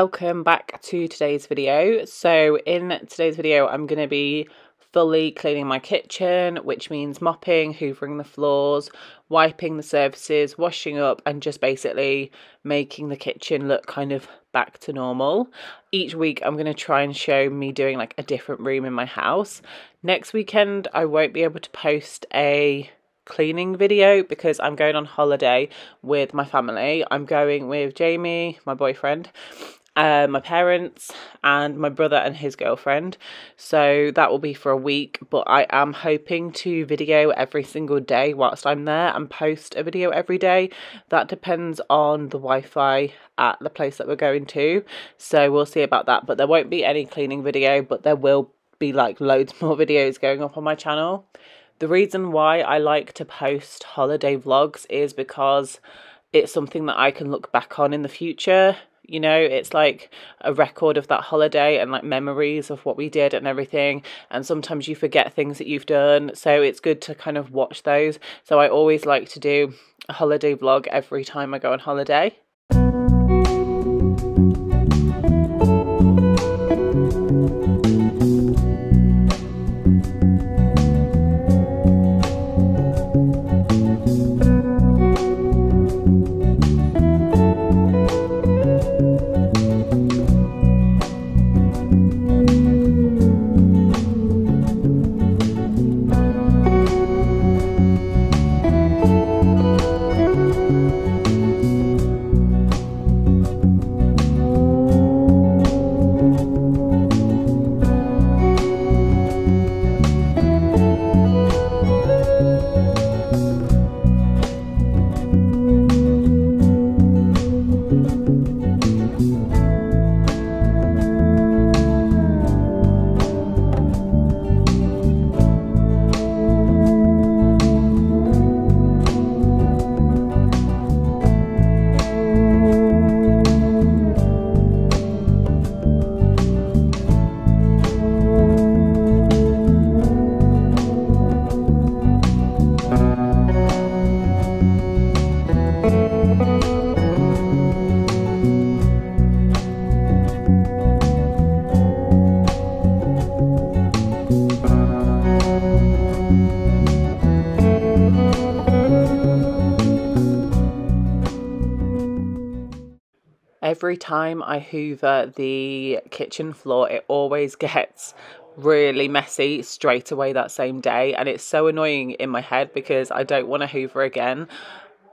welcome back to today's video. So in today's video I'm going to be fully cleaning my kitchen which means mopping, hoovering the floors, wiping the surfaces, washing up and just basically making the kitchen look kind of back to normal. Each week I'm going to try and show me doing like a different room in my house. Next weekend I won't be able to post a cleaning video because I'm going on holiday with my family. I'm going with Jamie, my boyfriend, uh, my parents, and my brother and his girlfriend. So that will be for a week, but I am hoping to video every single day whilst I'm there and post a video every day. That depends on the Wi Fi at the place that we're going to. So we'll see about that. But there won't be any cleaning video, but there will be like loads more videos going up on my channel. The reason why I like to post holiday vlogs is because it's something that I can look back on in the future. You know, it's like a record of that holiday and like memories of what we did and everything. And sometimes you forget things that you've done. So it's good to kind of watch those. So I always like to do a holiday vlog every time I go on holiday. Every time I hoover the kitchen floor, it always gets really messy straight away that same day. And it's so annoying in my head because I don't want to hoover again.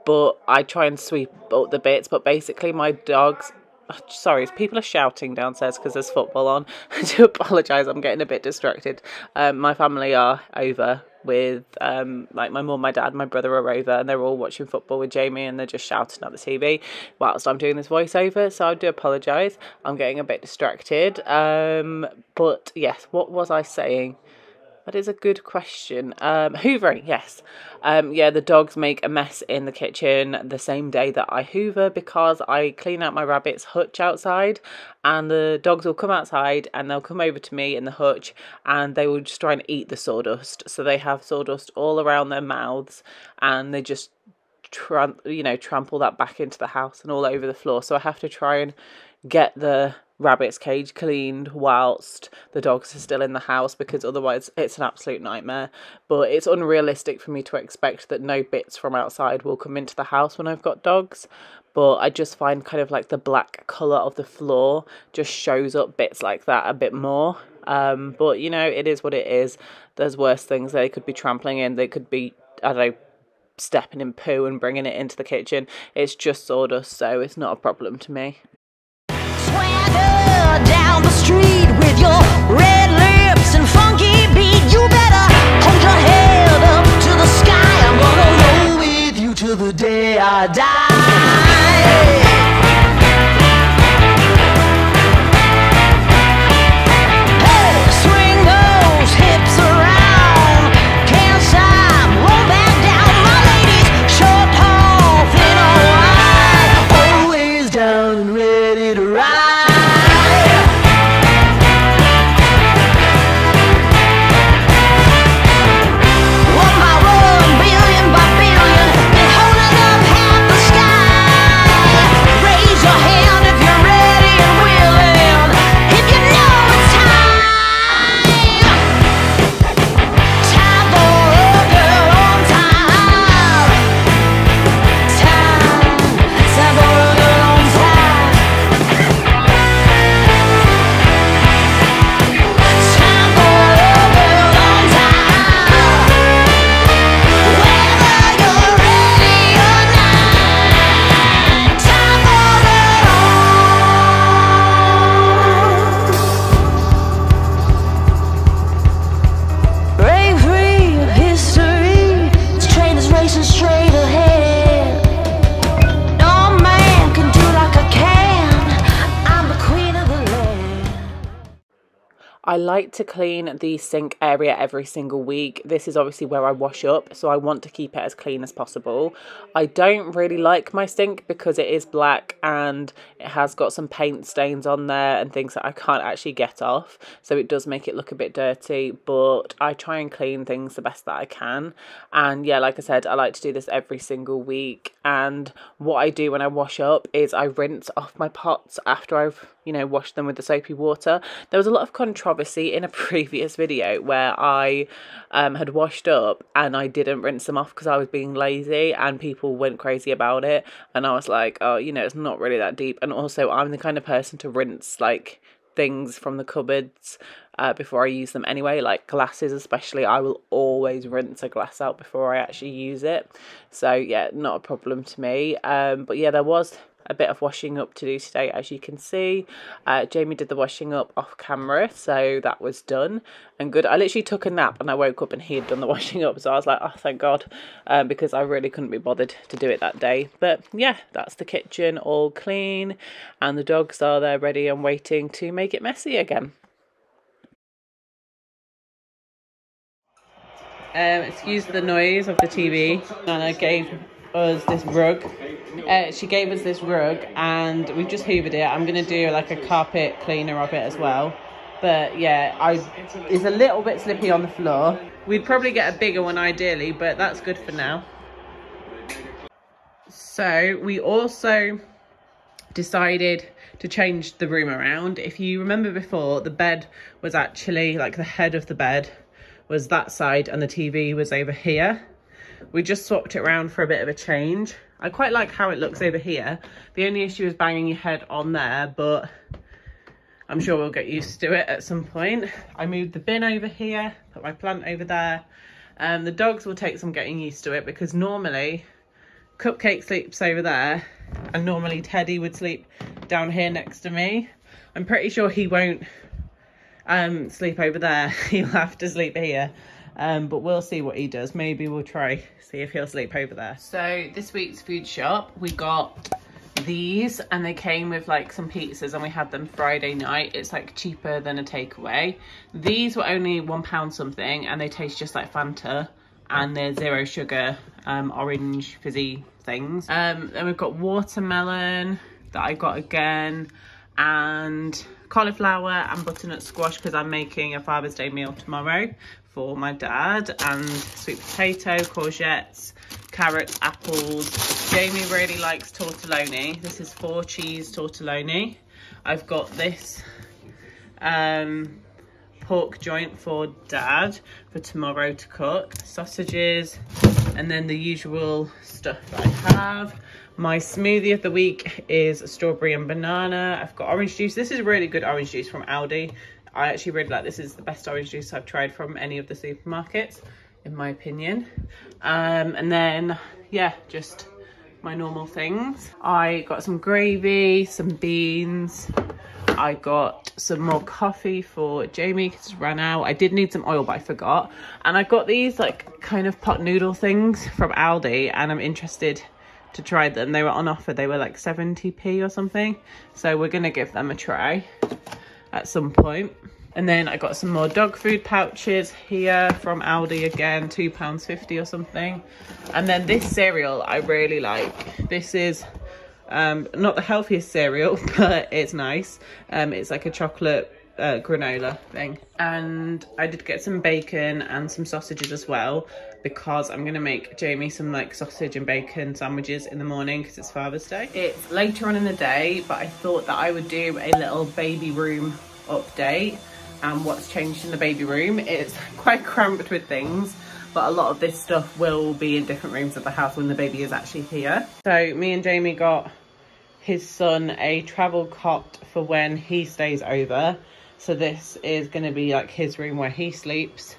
But I try and sweep up the bits. But basically, my dogs sorry, people are shouting downstairs because there's football on. I do apologise, I'm getting a bit distracted. Um, my family are over with um, like my mum, my dad, my brother are over, and they're all watching football with Jamie, and they're just shouting at the TV whilst I'm doing this voiceover. So I do apologise. I'm getting a bit distracted. Um, but yes, what was I saying? That is a good question. Um, hoovering, yes. Um, yeah, the dogs make a mess in the kitchen the same day that I hoover because I clean out my rabbit's hutch outside and the dogs will come outside and they'll come over to me in the hutch and they will just try and eat the sawdust. So they have sawdust all around their mouths and they just you know trample that back into the house and all over the floor. So I have to try and get the rabbit's cage cleaned whilst the dogs are still in the house because otherwise it's an absolute nightmare. But it's unrealistic for me to expect that no bits from outside will come into the house when I've got dogs. But I just find kind of like the black colour of the floor just shows up bits like that a bit more. Um, but you know, it is what it is. There's worse things they could be trampling in. They could be, I don't know, stepping in poo and bringing it into the kitchen. It's just sawdust, so it's not a problem to me die. I like to clean the sink area every single week. This is obviously where I wash up, so I want to keep it as clean as possible. I don't really like my sink because it is black and it has got some paint stains on there and things that I can't actually get off, so it does make it look a bit dirty, but I try and clean things the best that I can. And yeah, like I said, I like to do this every single week. And what I do when I wash up is I rinse off my pots after I've you know, wash them with the soapy water. There was a lot of controversy in a previous video where I um, had washed up and I didn't rinse them off because I was being lazy and people went crazy about it. And I was like, oh, you know, it's not really that deep. And also, I'm the kind of person to rinse like things from the cupboards uh, before I use them anyway, like glasses especially. I will always rinse a glass out before I actually use it. So, yeah, not a problem to me. Um, but yeah, there was a bit of washing up to do today as you can see. Uh, Jamie did the washing up off camera so that was done and good. I literally took a nap and I woke up and he had done the washing up so I was like oh thank god um, because I really couldn't be bothered to do it that day. But yeah that's the kitchen all clean and the dogs are there ready and waiting to make it messy again. Um, excuse the noise of the TV I gave us this rug uh, she gave us this rug and we've just hoovered it. I'm going to do like a carpet cleaner of it as well. But yeah, I it's a little bit slippy on the floor. We'd probably get a bigger one ideally, but that's good for now. So we also decided to change the room around. If you remember before, the bed was actually like the head of the bed was that side and the TV was over here. We just swapped it around for a bit of a change. I quite like how it looks over here. The only issue is banging your head on there, but I'm sure we'll get used to it at some point. I moved the bin over here, put my plant over there. Um, the dogs will take some getting used to it because normally Cupcake sleeps over there and normally Teddy would sleep down here next to me. I'm pretty sure he won't um, sleep over there. He'll have to sleep here um, but we'll see what he does. Maybe we'll try, see if he'll sleep over there. So this week's food shop, we got these and they came with like some pizzas and we had them Friday night. It's like cheaper than a takeaway. These were only one pound something and they taste just like Fanta and they're zero sugar um, orange fizzy things. Um, then we've got watermelon that I got again and cauliflower and butternut squash because I'm making a Father's Day meal tomorrow for my dad and sweet potato, courgettes, carrots, apples. Jamie really likes tortelloni. This is four cheese tortelloni. I've got this um, pork joint for dad for tomorrow to cook. Sausages and then the usual stuff I have. My smoothie of the week is strawberry and banana. I've got orange juice. This is really good orange juice from Aldi. I actually really like this is the best orange juice I've tried from any of the supermarkets in my opinion um, and then yeah just my normal things I got some gravy some beans I got some more coffee for Jamie because ran out. I did need some oil, but I forgot. And I got these like kind of pot noodle things from Aldi and I'm interested to try them. They were on offer. They were like 70p or something. So we're going to give them a try at some point. And then I got some more dog food pouches here from Aldi again, £2.50 or something. And then this cereal I really like. This is um, not the healthiest cereal, but it's nice. Um, it's like a chocolate uh, granola thing. And I did get some bacon and some sausages as well because I'm going to make Jamie some like sausage and bacon sandwiches in the morning because it's Father's Day. It's later on in the day, but I thought that I would do a little baby room update and what's changed in the baby room. It's quite cramped with things, but a lot of this stuff will be in different rooms of the house when the baby is actually here. So me and Jamie got his son a travel cot for when he stays over. So this is going to be like his room where he sleeps.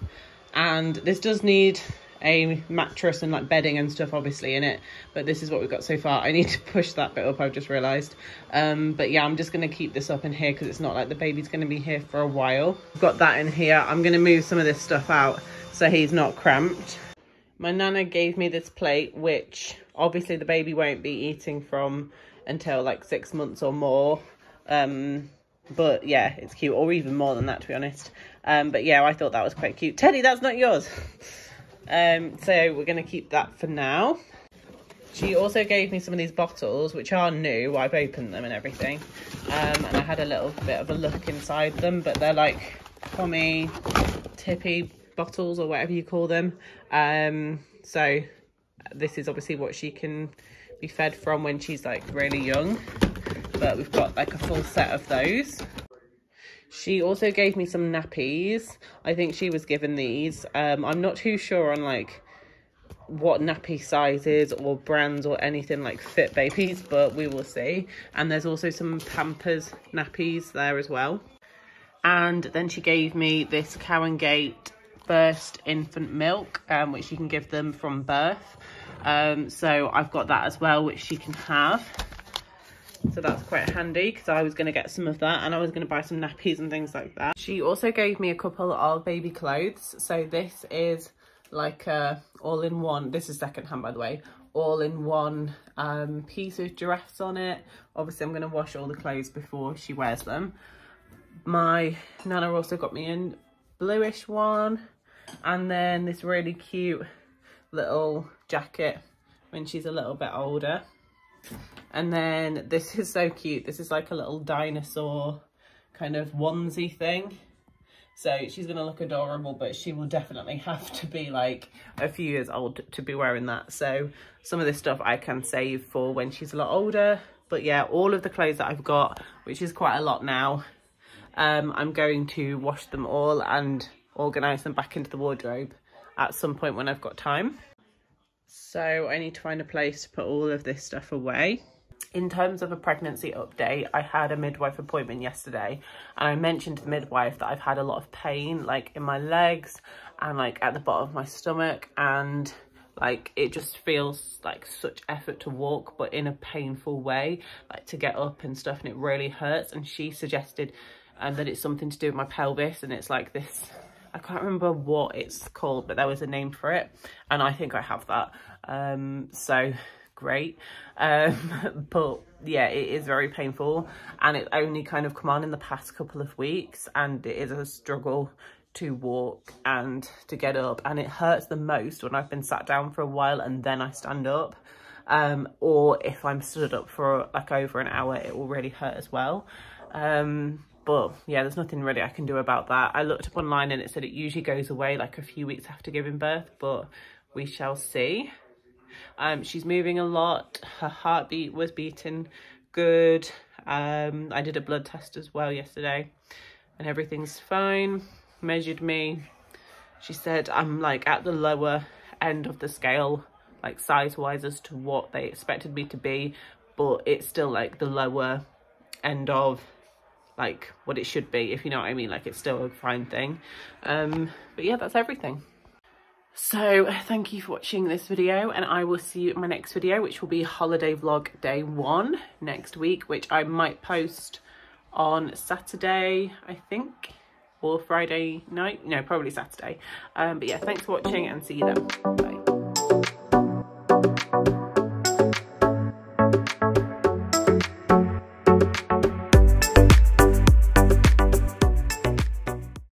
And this does need a mattress and like bedding and stuff obviously in it but this is what we've got so far i need to push that bit up i've just realized um but yeah i'm just to keep this up in here because it's not like the baby's to be here for a while got that in here i'm to move some of this stuff out so he's not cramped my nana gave me this plate which obviously the baby won't be eating from until like six months or more um but yeah, it's cute, or even more than that, to be honest. Um, but yeah, I thought that was quite cute. Teddy, that's not yours. um, so we're going to keep that for now. She also gave me some of these bottles, which are new. I've opened them and everything. Um, and I had a little bit of a look inside them, but they're like Tommee Tippee bottles or whatever you call them. Um, so this is obviously what she can be fed from when she's like really young. But we've got like a full set of those. She also gave me some nappies. I think she was given these. Um, I'm not too sure on like what nappy sizes or brands or anything like fit babies, but we will see. And there's also some Pampers nappies there as well. And then she gave me this Cow Gate first infant milk, um, which you can give them from birth. Um, so I've got that as well, which she can have. So that's quite handy because I was going to get some of that and I was going to buy some nappies and things like that. She also gave me a couple of baby clothes. So this is like a all-in-one, this is second-hand by the way, all-in-one um, piece of giraffes on it. Obviously I'm going to wash all the clothes before she wears them. My Nana also got me a bluish one and then this really cute little jacket when she's a little bit older. And then this is so cute. This is like a little dinosaur kind of onesie thing. So she's going to look adorable, but she will definitely have to be like a few years old to be wearing that. So some of this stuff I can save for when she's a lot older. But yeah, all of the clothes that I've got, which is quite a lot now, um, I'm going to wash them all and organise them back into the wardrobe at some point when I've got time. So I need to find a place to put all of this stuff away. In terms of a pregnancy update, I had a midwife appointment yesterday and I mentioned to the midwife that I've had a lot of pain like in my legs and like at the bottom of my stomach and like it just feels like such effort to walk but in a painful way like to get up and stuff and it really hurts and she suggested um, that it's something to do with my pelvis and it's like this I can't remember what it's called, but there was a name for it. And I think I have that. Um, so great. Um, but yeah, it is very painful. And it only kind of come on in the past couple of weeks. And it is a struggle to walk and to get up. And it hurts the most when I've been sat down for a while and then I stand up. Um, or if I'm stood up for like over an hour, it will really hurt as well. Um, but yeah, there's nothing really I can do about that. I looked up online and it said it usually goes away like a few weeks after giving birth, but we shall see. Um, she's moving a lot. Her heartbeat was beating good. Um, I did a blood test as well yesterday and everything's fine. Measured me. She said I'm like at the lower end of the scale, like size wise as to what they expected me to be, but it's still like the lower end of like what it should be, if you know what I mean. Like it's still a fine thing. Um, but yeah, that's everything. So thank you for watching this video and I will see you in my next video, which will be holiday vlog day one next week, which I might post on Saturday, I think, or Friday night. No, probably Saturday. Um, but yeah, thanks for watching and see you then. Bye.